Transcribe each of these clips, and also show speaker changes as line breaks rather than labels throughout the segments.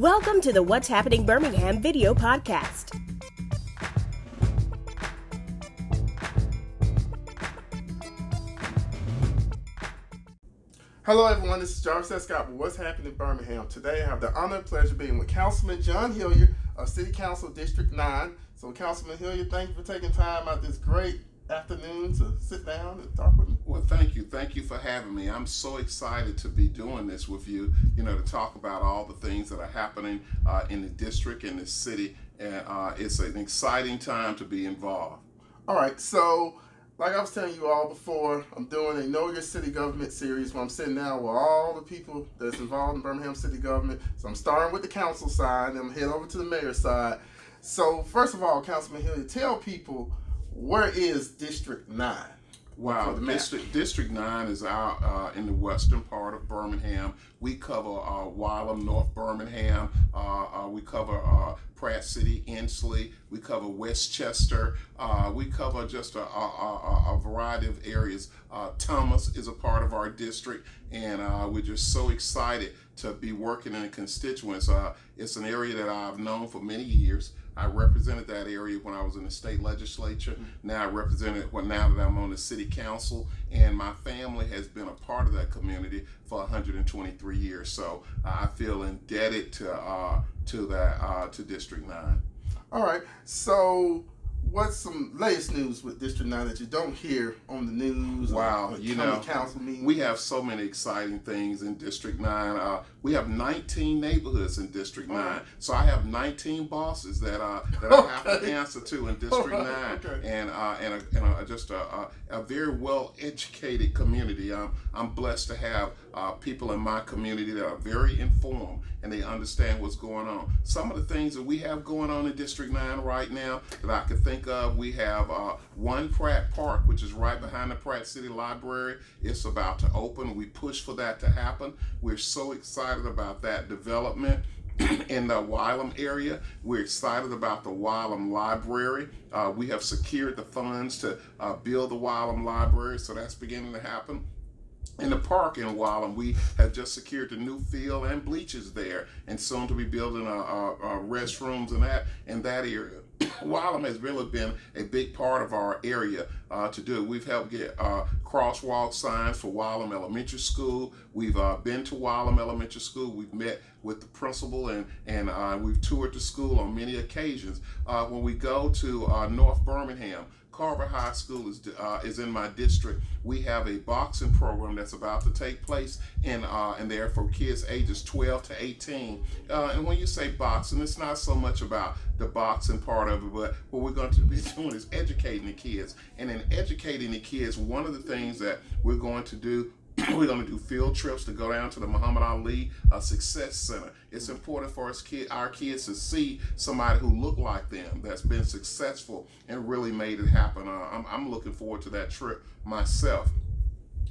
Welcome to the What's Happening Birmingham video podcast.
Hello, everyone. This is Jarvis. Scott with What's Happening in Birmingham. Today, I have the honor and pleasure of being with Councilman John Hilliard of City Council District 9. So, Councilman Hilliard, thank you for taking time out this great afternoon to sit down and talk with me.
Well, thank you. Thank you for having me. I'm so excited to be doing this with you, you know, to talk about all the things that are happening uh, in the district, in the city. And uh, it's an exciting time to be involved.
All right. So, like I was telling you all before, I'm doing a Know Your City Government series where I'm sitting down with all the people that's involved in Birmingham City Government. So I'm starting with the council side, and I'm heading over to the mayor side. So first of all, Councilman Hilliard, tell people where is District 9?
Wow, District District Nine is out uh, in the western part of Birmingham. We cover uh, Wylam, North Birmingham. Uh, uh we cover uh, Pratt City, Ensley. We cover Westchester. Uh, we cover just a, a, a, variety of areas. Thomas is a part of our district, and we're just so excited to be working in a constituents. it's an area that I've known for many years. I represented that area when I was in the state legislature. Mm-hmm. Now I represent it well, now that I'm on the city council, and my family has been a part of that community for 123 years. So I feel indebted to uh, to that uh, to District Nine.
All right. So what's some latest news with District Nine that you don't hear on the news?
Wow, you know, council meetings? we have so many exciting things in District Nine. Uh, we have 19 neighborhoods in District Nine, so I have 19 bosses that uh, that I have to answer to in District Nine, okay. and uh, and, a, and a, just a, a, a, very well educated community. I'm I'm blessed to have uh, people in my community that are very informed and they understand what's going on. Some of the things that we have going on in District 9 right now that I can think of, we have uh, One Pratt Park, which is right behind the Pratt City Library. It's about to open. We push for that to happen. We're so excited about that development in the Wylam area. We're excited about the Wylam Library. Uh, we have secured the funds to uh, build the Wylam Library, so that's beginning to happen in the park in Wylam. We have just secured the new field and bleachers there, and soon to be building our, a, a restrooms and that in that area. Wylam has really been a big part of our area uh, to do. We've helped get uh, crosswalk signs for Wylam Elementary School. We've uh, been to Wylam Elementary School. We've met with the principal and and uh, we've toured the school on many occasions. Uh, when we go to uh, North Birmingham, Carver High School is uh, is in my district. We have a boxing program that's about to take place in uh, and there for kids ages 12 to 18. Uh, and when you say boxing, it's not so much about the boxing part of it, but what we're going to be doing is educating the kids. And in educating the kids, one of the things that we're going to do we're going to do field trips to go down to the Muhammad Ali uh, Success Center. It's important for us kid, our kids to see somebody who look like them that's been successful and really made it happen. Uh, I'm, I'm looking forward to that trip myself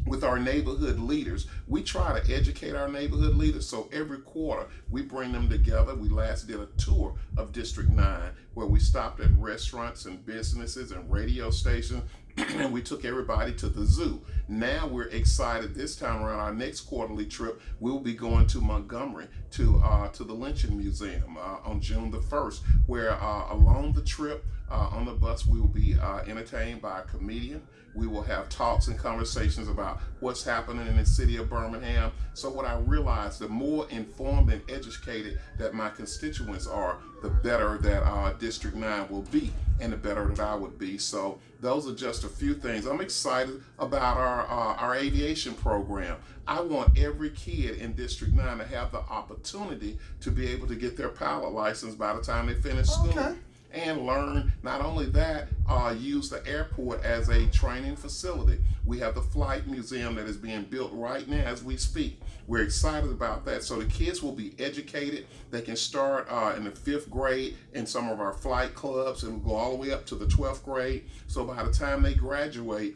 with our neighborhood leaders. We try to educate our neighborhood leaders. So every quarter we bring them together. We last did a tour of District 9 where we stopped at restaurants and businesses and radio stations and we took everybody to the zoo. Now we're excited this time around. Our next quarterly trip, we'll be going to Montgomery to uh, to the Lynching Museum uh, on June the first, where uh, along the trip uh, on the bus we will be uh, entertained by a comedian. We will have talks and conversations about what's happening in the city of Birmingham. So what I realized, the more informed and educated that my constituents are, the better that uh, District 9 will be and the better that I would be. So those are just a few things. I'm excited about our, uh, our aviation program. I want every kid in District 9 to have the opportunity to be able to get their pilot license by the time they finish school. And learn not only that, uh, use the airport as a training facility. We have the flight museum that is being built right now as we speak. We're excited about that. So the kids will be educated. They can start uh, in the fifth grade in some of our flight clubs and go all the way up to the 12th grade. So by the time they graduate,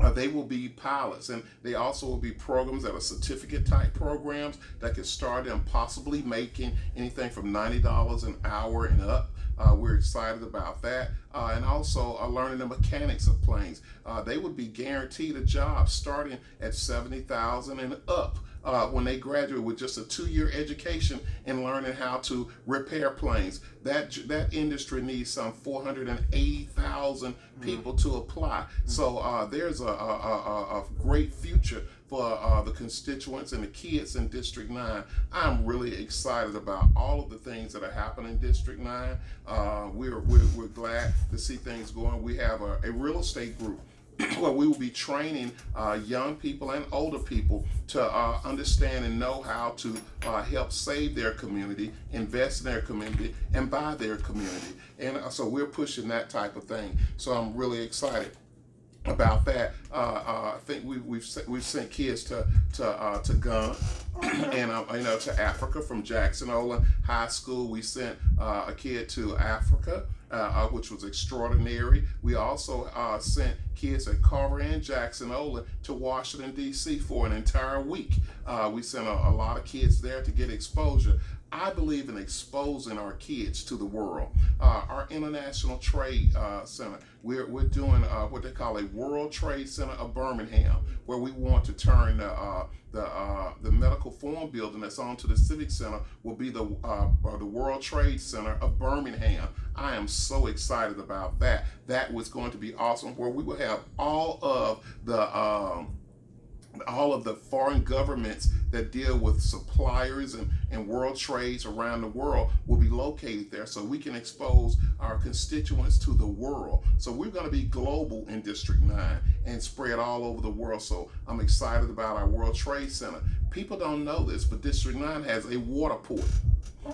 uh, they will be pilots and they also will be programs that are certificate type programs that can start them possibly making anything from $90 an hour and up uh, we're excited about that. Uh, and also uh, learning the mechanics of planes. Uh, they would be guaranteed a job starting at 70000 and up. Uh, when they graduate with just a two-year education in learning how to repair planes. That that industry needs some 480,000 mm-hmm. people mm-hmm. to apply. Mm-hmm. So uh, there's a, a, a, a, great future for uh, the constituents and the kids in District 9. I'm really excited about all of the things that are happening in District 9. Uh, we're, we're, we're, glad to see things going. We have a, a real estate group where we will be training uh, young people and older people to uh, understand and know how to uh, help save their community, invest in their community, and buy their community. And uh, so we're pushing that type of thing. So I'm really excited about that. Uh, uh, I think we, we've we've sent kids to to uh, to Ghana and um, you know to Africa from Jackson Olin High School. We sent uh, a kid to Africa, uh, uh, which was extraordinary. We also sent kids at Carver and Jackson Olin to Washington D.C. for an entire week. we sent a, a lot of kids there to get exposure. I believe in exposing our kids to the world. Uh, our International Trade uh, Center, we're, we're doing uh, what they call a World Trade Center of Birmingham, where we want to turn the uh, the, uh, the medical form building that's on to the Civic Center will be the uh, the World Trade Center of Birmingham. I am so excited about that. That was going to be awesome, where we will have all of the um, all of the foreign governments that deal with suppliers and, and world trades around the world will be located there so we can expose our constituents to the world. So we're going to be global in District 9 and spread all over the world. So I'm excited about our World Trade Center. People don't know this, but District 9 has a water port,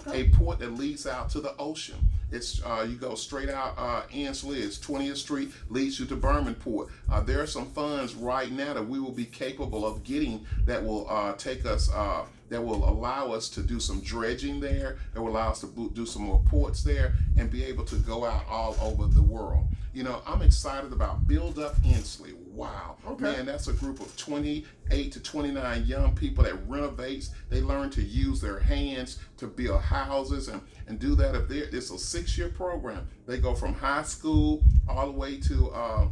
okay. a port that leads out to the ocean. It's uh, you go straight out uh, Ensley. It's 20th Street leads you to Birmingport. Uh, there are some funds right now that we will be capable of getting that will uh, take us. Uh, that will allow us to do some dredging there. That will allow us to do some more ports there and be able to go out all over the world. You know, I'm excited about Build Up Ensley. Wow. Okay. Man, that's a group of 28 to 29 young people that renovates. They learn to use their hands to build houses and, and do that. If it's a six year program, they go from high school all the way to uh,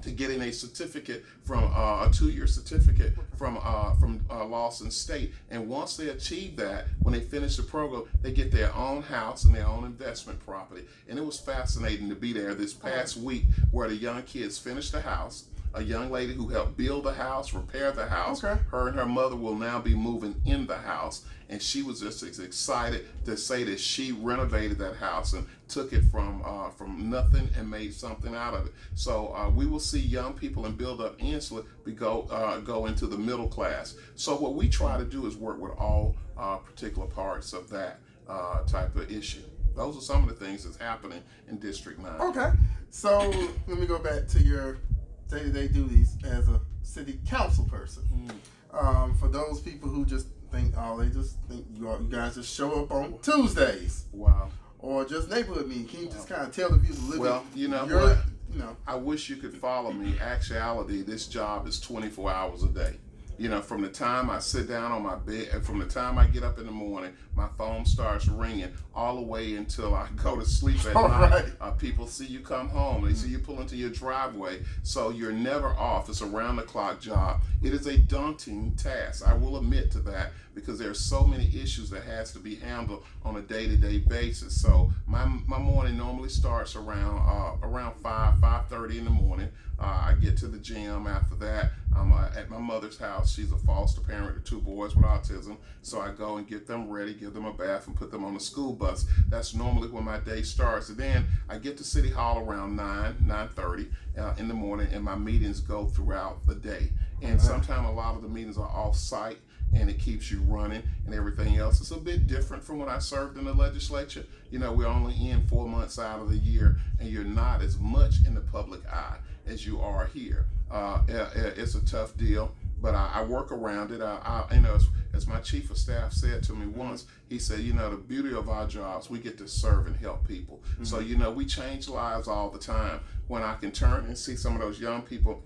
to getting a certificate from uh, a two-year certificate from uh, from uh, Lawson State. And once they achieve that, when they finish the program, they get their own house and their own investment property. And it was fascinating to be there this past week, where the young kids finished the house a young lady who helped build the house, repair the house. Okay. Her and her mother will now be moving in the house. And she was just excited to say that she renovated that house and took it from uh, from nothing and made something out of it. So uh, we will see young people and build up we go uh, go into the middle class. So what we try to do is work with all uh, particular parts of that uh, type of issue. Those are some of the things that's happening in District 9.
Okay. So let me go back to your day-to-day duties as a city council person. Mm. Um, for those people who just think, oh, they just think you, all, you guys just show up on Tuesdays.
Wow.
Or just neighborhood meeting. Can you wow. just kind of tell the views a little
well, you know what? You know, I wish you could follow me. Actuality, this job is 24 hours a day you know, from the time I sit down on my bed, and from the time I get up in the morning, my phone starts ringing all the way until I go to sleep at all night. Right. Uh, people see you come home, they see you pull into your driveway, so you're never off. It's a round the clock job. It is a daunting task. I will admit to that because there are so many issues that has to be handled on a day-to-day basis. So my, my morning normally starts around uh, around five five thirty in the morning. Uh, I get to the gym after that. I'm uh, at my mother's house. She's a foster parent to two boys with autism. So I go and get them ready, give them a bath, and put them on the school bus. That's normally when my day starts. And then I get to City Hall around 9, 9.30 uh, in the morning, and my meetings go throughout the day. And sometimes a lot of the meetings are off-site and it keeps you running and everything else. It's a bit different from when I served in the legislature. You know, we're only in four months out of the year, and you're not as much in the public eye as you are here. Uh, it's a tough deal, but I, I work around it. I, I you know, as, as, my chief of staff said to me once, he said, you know, the beauty of our jobs, we get to serve and help people. Mm-hmm. So, you know, we change lives all the time. When I can turn and see some of those young people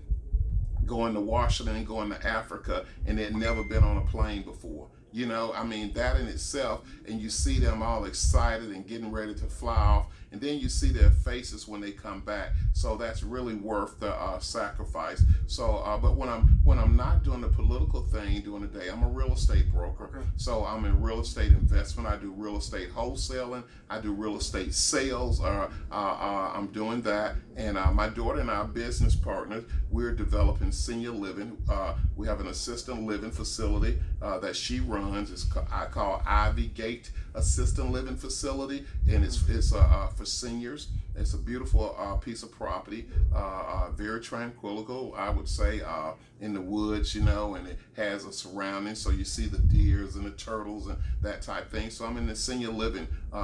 going to Washington going to Africa and they'd never been on a plane before. You know, I mean, that in itself, and you see them all excited and getting ready to fly off and then you see their faces when they come back. So that's really worth the uh, sacrifice. So, uh, but when I'm when I'm not doing the political thing during the day, I'm a real estate broker. Okay. So I'm in real estate investment. I do real estate wholesaling. I do real estate sales. Uh, uh, uh I'm doing that, and uh, my daughter and our business partners, we're developing senior living. we have an assisted living facility that she runs. It's I call Ivy Gate Assisted Living Facility, and it's it's uh, for seniors. It's a beautiful uh, piece of property, uh, uh, very tranquil, I would say, uh, in the woods, you know, and it has a surrounding, so you see the deers and the turtles and that type thing. So I'm in the senior living uh,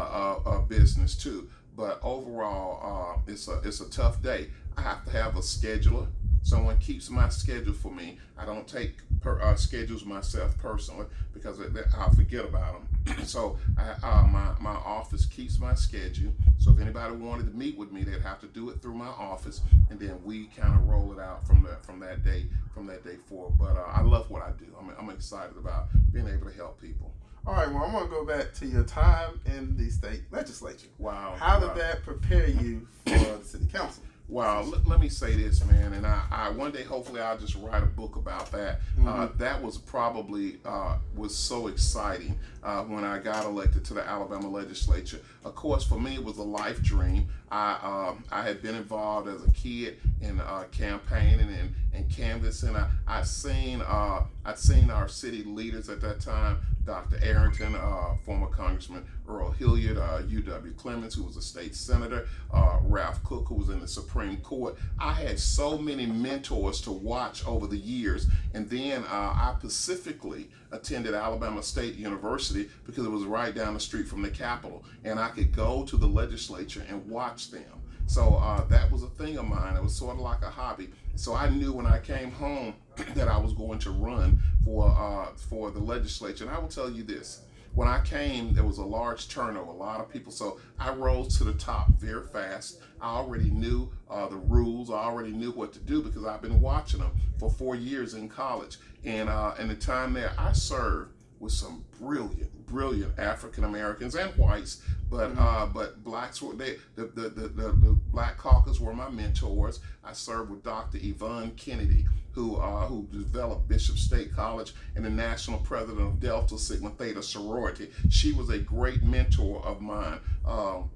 uh, business too. But overall, it's a it's a tough day. I have to have a scheduler. Someone keeps my schedule for me. I don't take per, uh, schedules myself personally because I'll forget about them. so I, uh, my my office keeps my schedule. So if anybody wanted to meet with me, they'd have to do it through my office, and then we kind of roll it out from that from that day from that day forward. But uh, I love what I do. I'm, I'm excited about being able to help people.
All right, well, I'm going to go back to your time in the state legislature.
Wow.
How
did
that prepare you for the city council?
Wow, let, let, me say this, man, and I, I, one day hopefully I'll just write a book about that. Uh, mm-hmm. Uh, that was probably uh, was so exciting uh, when I got elected to the Alabama legislature. Of course, for me it was a life dream. I um, I had been involved as a kid in uh, campaigning and, and canvassing. I I seen uh, I'd seen our city leaders at that time Dr. Arrington, uh, former Congressman Earl Hilliard, uh, U.W. Clemon, who was a state senator, uh, Ralph Cook, who was in the Supreme Court. I had so many mentors to watch over the years. And then uh, I specifically attended Alabama State University because it was right down the street from the Capitol. And I could go to the legislature and watch them. So uh, that was a thing of mine. It was sort of like a hobby. So I knew when I came home that I was going to run for uh, for the legislature. And I will tell you this: when I came, there was a large turnover, a lot of people. So I rose to the top very fast. I already knew uh, the rules. I already knew what to do because I've been watching them for four years in college. And uh, in the time there, I served with some brilliant, brilliant African Americans and whites, but mm-hmm. uh, but blacks were they the the, the the, the Black Caucus were my mentors. I served with Dr. Yvonne Kennedy, who uh, who developed Bishop State College and the national president of Delta Sigma Theta sorority. She was a great mentor of mine. Um,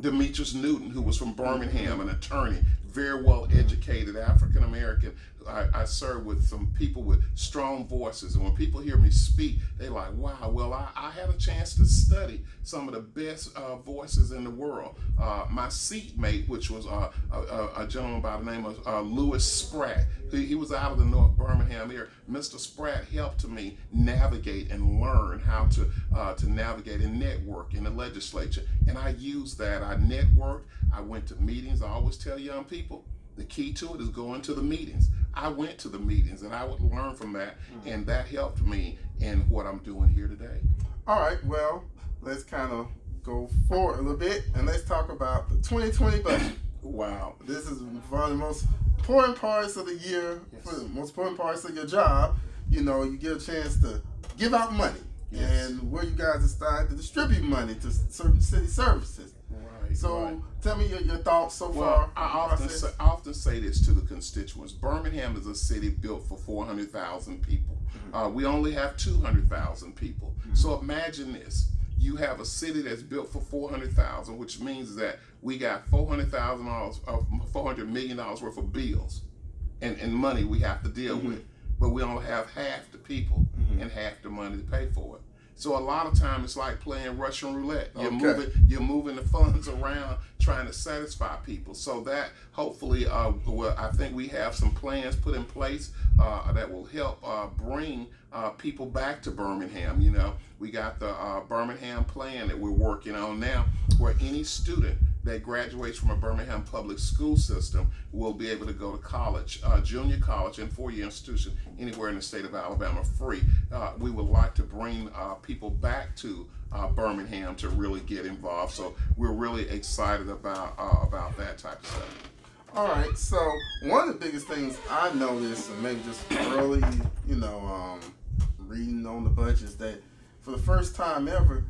Demetrius Newton, who was from Birmingham, an attorney, very well educated African American. I, I serve with some people with strong voices, and when people hear me speak, they're like, "Wow, well, I, I had a chance to study some of the best uh, voices in the world." Uh, my seatmate, which was uh, a, a, gentleman by the name of uh, Lewis Spratt, he, he, was out of the North Birmingham area. Mr. Spratt helped me navigate and learn how to uh, to navigate and network in the legislature, and I used that. I networked. I went to meetings. I always tell young people the key to it is going to the meetings. I went to the meetings and I would learn from that, mm-hmm. and that helped me in what I'm doing here today.
All right, well, let's kind of go forward a little bit and let's talk about the 2020 budget.
wow.
This is one of the most important parts of the year, yes. for the most important parts of your job. You know, you get a chance to give out money. Yes. And where you guys decide to distribute money to certain city services.
Right.
So
right.
tell me your, your thoughts so
well,
far.
I often, say, I often say this to the constituents. Birmingham is a city built for 400,000 people. Mm-hmm. Uh, we only have 200,000 people. Mm-hmm. So imagine this. You have a city that's built for 400,000, which means that we got $400,000, uh, $400 million worth of bills and, and money we have to deal mm-hmm. with. But we only have half the people mm-hmm. and half the money to pay for it. So a lot of time it's like playing Russian roulette. You're okay. moving you're moving the funds around trying to satisfy people. So that hopefully uh, well, I think we have some plans put in place uh, that will help uh, bring uh, people back to Birmingham. You know, we got the uh, Birmingham plan that we're working on now, where any student that graduates from a Birmingham public school system will be able to go to college, uh, junior college, and four-year institution anywhere in the state of Alabama free. Uh, we would like to bring uh, people back to uh, Birmingham to really get involved. So we're really excited about uh, about that type of stuff.
All right. So one of the biggest things I noticed, and maybe just early, you know, um, reading on the budget, is that for the first time ever,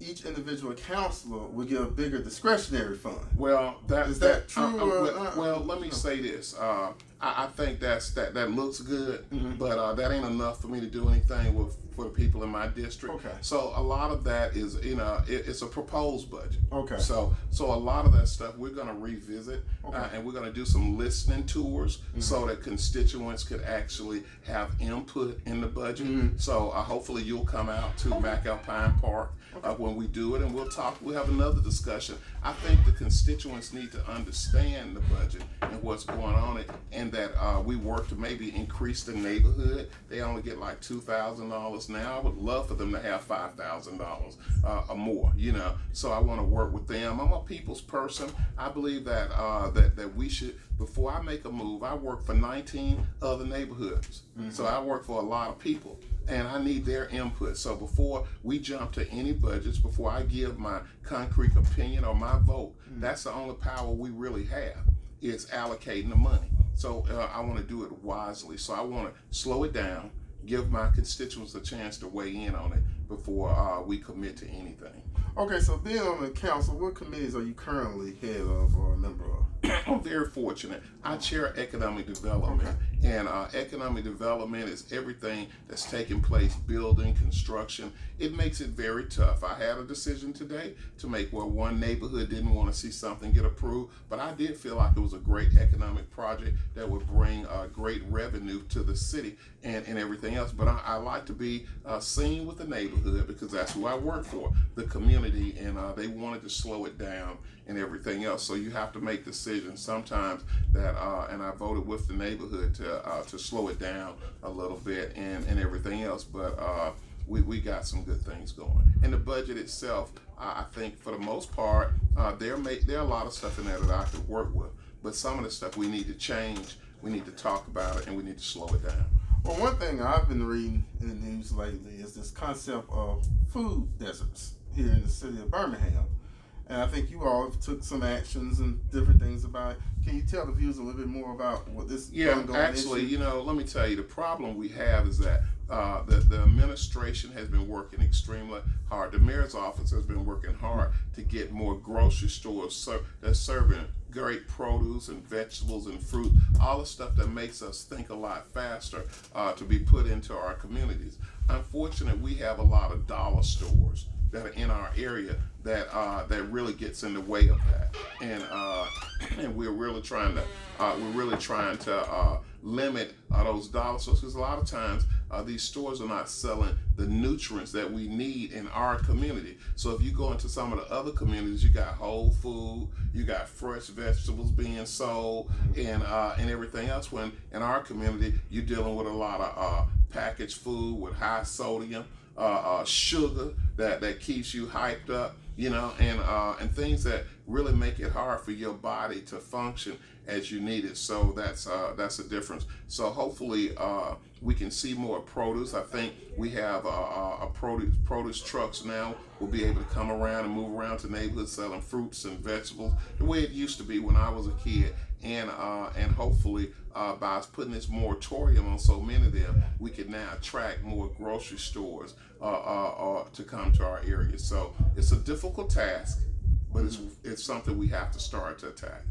each individual counselor would get a bigger discretionary fund.
Well, that
is that, that uh, true?
Uh, well, uh, well, let me say this. Uh, I, I, think that's that that looks good, mm-hmm. but uh, that ain't enough for me to do anything with for the people in my district.
Okay.
So a lot of that is you know it, it's a proposed budget.
Okay.
So so a lot of that stuff we're going to revisit, okay. uh, and we're going to do some listening tours mm-hmm. so that constituents could actually have input in the budget. Mm-hmm. So uh, hopefully you'll come out to okay. McAlpine Park uh, when we do it, and we'll talk. We'll have another discussion. I think the constituents need to understand the budget and what's going on it, and that uh, we work to maybe increase the neighborhood. They only get like two thousand dollars now. I would love for them to have five thousand uh, dollars or more. You know, so I want to work with them. I'm a people's person. I believe that uh, that that we should. Before I make a move, I work for 19 other neighborhoods, mm-hmm. so I work for a lot of people and I need their input. So before we jump to any budgets, before I give my concrete opinion or my vote, mm-hmm. that's the only power we really have is allocating the money. So uh, I want to do it wisely. So I want to slow it down, give my constituents a chance to weigh in on it before uh, we commit to anything.
Okay, so being on the council, what committees are you currently head of or a member of?
I'm very fortunate. I chair economic development, okay. and uh, economic development is everything that's taking place, building, construction. It makes it very tough. I had a decision today to make where one neighborhood didn't want to see something get approved, but I did feel like it was a great economic project that would bring uh, great revenue to the city and, and everything else. But I, I like to be uh, seen with the neighborhood because that's who I work for, the community, and uh, they wanted to slow it down and everything else. So you have to make decisions sometimes that, uh, and I voted with the neighborhood to uh, to slow it down a little bit and, and everything else. But uh, we, we got some good things going. And the budget itself, I think for the most part, uh, there may there are a lot of stuff in there that I could work with. But some of the stuff we need to change, we need to talk about it, and we need to slow it down.
Well, one thing I've been reading in the news lately is this concept of food deserts here in the city of Birmingham. And I think you all took some actions and different things about it. Can you tell the viewers a little bit more about what this?
Yeah, actually, issue? you know, let me tell you, the problem we have is that uh, the, the administration has been working extremely hard. The mayor's office has been working hard to get more grocery stores ser- that's serving great produce and vegetables and fruit, all the stuff that makes us think a lot faster uh, to be put into our communities. Unfortunately, we have a lot of dollar stores that are in our area that uh, that really gets in the way of that, and uh, and we're really trying to uh, we're really trying to uh, limit uh, those dollar stores because a lot of times uh, these stores are not selling the nutrients that we need in our community. So if you go into some of the other communities, you got Whole Food, you got fresh vegetables being sold, and and everything else. When in our community, you're dealing with a lot of packaged food with high sodium uh, uh, sugar that, that keeps you hyped up, you know, and uh, and things that really make it hard for your body to function as you need it. So that's uh, that's a difference. So hopefully uh, we can see more produce. I think we have uh, a produce produce trucks now will be able to come around and move around to neighborhoods selling fruits and vegetables the way it used to be when I was a kid and uh, and hopefully uh, by putting this moratorium on so many of them, we can now attract more grocery stores uh, uh, uh, to come to our area. So it's a difficult task, but it's it's something we have to start to attack.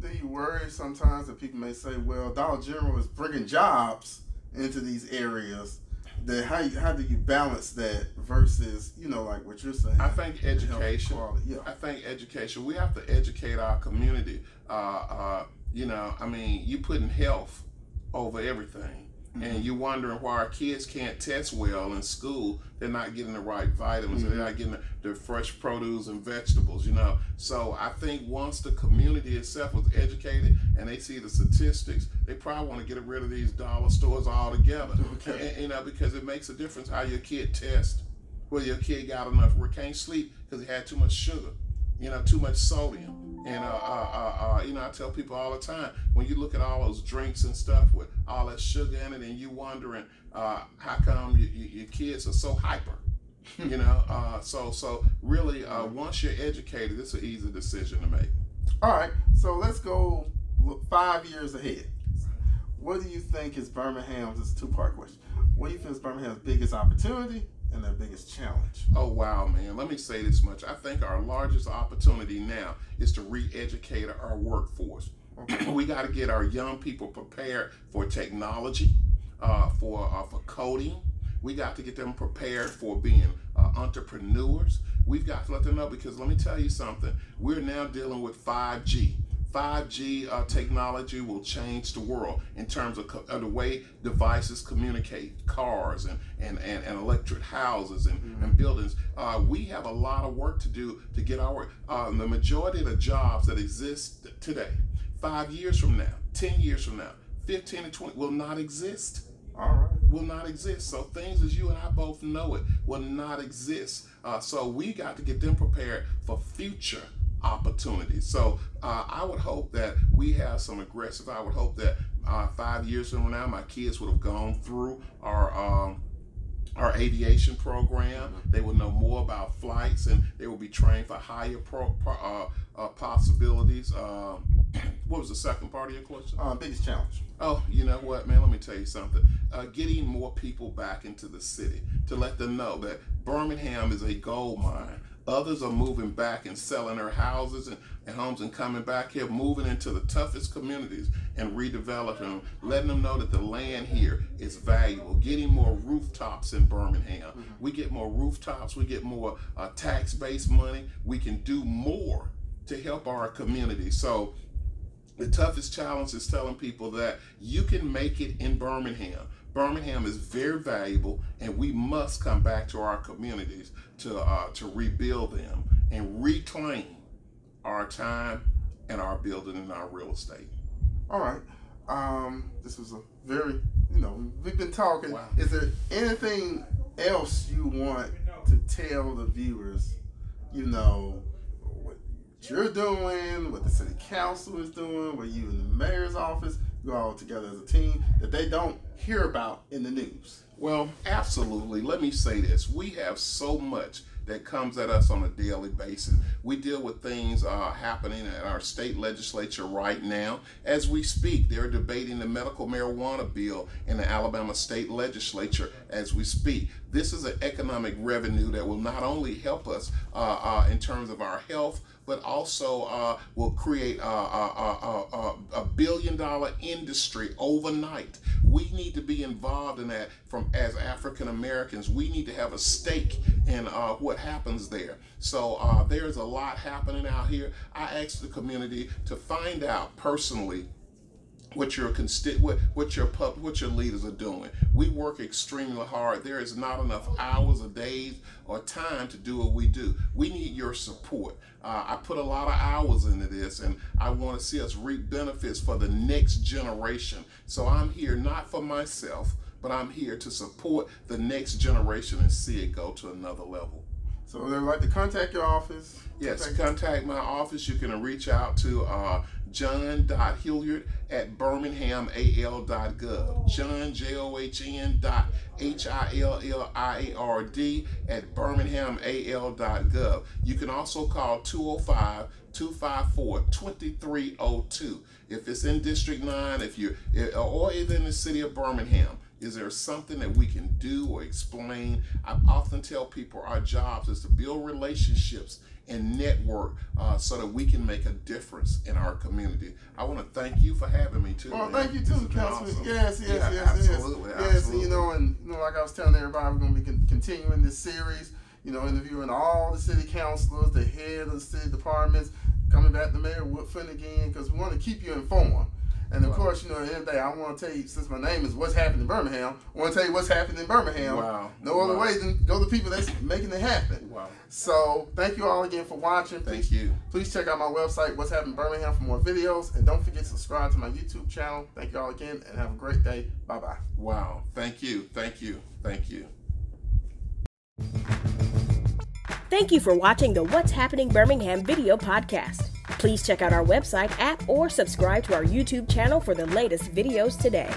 Do you worry sometimes that people may say, "Well, Dollar General is bringing jobs into these areas"? That how you, how do you balance that versus you know like what you're saying?
I think education. Yeah. I think education. We have to educate our community. Uh, uh, you know, I mean, you putting health over everything. Mm-hmm. And you're wondering why our kids can't test well in school. They're not getting the right vitamins. Mm-hmm. They're not getting the, the, fresh produce and vegetables, you know. So I think once the community itself was educated and they see the statistics, they probably want to get rid of these dollar stores altogether. Okay. And, you know, because it makes a difference how your kid tests, whether your kid got enough or can't sleep because he had too much sugar, you know, too much sodium and uh, uh, uh, uh, you know, I tell people all the time when you look at all those drinks and stuff with all that sugar in it, and you wondering uh, how come you, you, your kids are so hyper. you know, uh, so so really, once you're educated, it's an easy decision to make.
All right, so let's go five years ahead. What do you think is Birmingham's? It's a two part question. What do you think is Birmingham's biggest opportunity, and their biggest challenge?
Oh, wow, man. Let me say this much. I think our largest opportunity now is to re educate our workforce. Okay. we got to get our young people prepared for technology, uh, for, uh, for coding. We got to get them prepared for being uh, entrepreneurs. We've got to let them know because let me tell you something. We're now dealing with 5G. 5G uh, technology will change the world in terms of, of, the way devices communicate, cars and, and, and, and electric houses and, mm-hmm. and buildings. Uh, we have a lot of work to do to get our. Uh, the majority of the jobs that exist today, five years from now, 10 years from now, 15 and 20 will not exist.
All right.
Will not exist. So things as you and I both know it will not exist. Uh, so we got to get them prepared for future opportunities. So uh, I would hope that we have some aggressive. I would hope that uh, five years from now, my kids would have gone through our. Um, our aviation program. They will know more about flights and they will be trained for higher pro, pro, uh, uh, possibilities. Um, what was the second part of your question?
Uh, biggest challenge.
Oh, you know what, man? Let me tell you something. Uh, getting more people back into the city to let them know that Birmingham is a gold mine. Others are moving back and selling their houses and, and homes and coming back here, moving into the toughest communities and redeveloping them, letting them know that the land here is valuable, getting more rooftops in Birmingham. Mm-hmm. We get more rooftops, we get more uh, tax based money, we can do more to help our community. So, the toughest challenge is telling people that you can make it in Birmingham. Birmingham is very valuable, and we must come back to our communities to uh, to rebuild them and reclaim our time and our building and our real estate.
All right. Um, this was a very, you know, we've been talking. Wow. Is there anything else you want to tell the viewers? You know, what you're doing, what the city council is doing, what you in the mayor's office all together as a team that they don't hear about in the news?
Well, absolutely. Let me say this. We have so much that comes at us on a daily basis. We deal with things uh, happening at our state legislature right now. As we speak, they're debating the medical marijuana bill in the Alabama state legislature as we speak. This is an economic revenue that will not only help us uh, uh, in terms of our health, but also uh, will create a, a, a, a, billion dollar industry overnight. We need to be involved in that from as African Americans. We need to have a stake in uh, what happens there. So uh, there's a lot happening out here. I ask the community to find out personally what your consti- what, what your pub what your leaders are doing. We work extremely hard. There is not enough hours or days or time to do what we do. We need your support. Uh, I put a lot of hours into this, and I want to see us reap benefits for the next generation. So I'm here not for myself, but I'm here to support the next generation and see it go to another level.
So they'd like to contact your office.
Yes, contact, contact my office. You can reach out to uh, john.hilliard at birminghamal.gov. John, J-O-H-N dot H-I-L-L-I-A-R-D at birminghamal.gov. You can also call 205 254 2302 if it's in District 9, if you or even in the city of Birmingham. Is there something that we can do or explain? I often tell people our jobs is to build relationships and network uh, so that we can make a difference in our community. I want to thank you for having me too.
Well, man. thank you too, Councilman. Awesome. Yes, yes, yeah, yes, absolutely, yes. Absolutely. Yes, you know, and you know, like I was telling everybody, we're going to be continuing this series. You know, interviewing all the city councilors, the head of the city departments, coming back to Mayor Woodfin again, because we want to keep you informed. And of wow. course, you know, at the end the day, I want to tell you, since my name is What's Happening in Birmingham, I want to tell you what's happening in Birmingham.
Wow.
No wow. other way than go to people that's making it happen.
Wow.
So thank you all again for watching.
Thank
please,
you.
Please check out my website, What's Happening in Birmingham, for more videos. And don't forget to subscribe to my YouTube channel. Thank you all again and have a great day. Bye bye.
Wow. Thank you. Thank you. Thank you.
Thank you for watching the What's Happening Birmingham video podcast. Please check out our website, app, or subscribe to our YouTube channel for the latest videos today.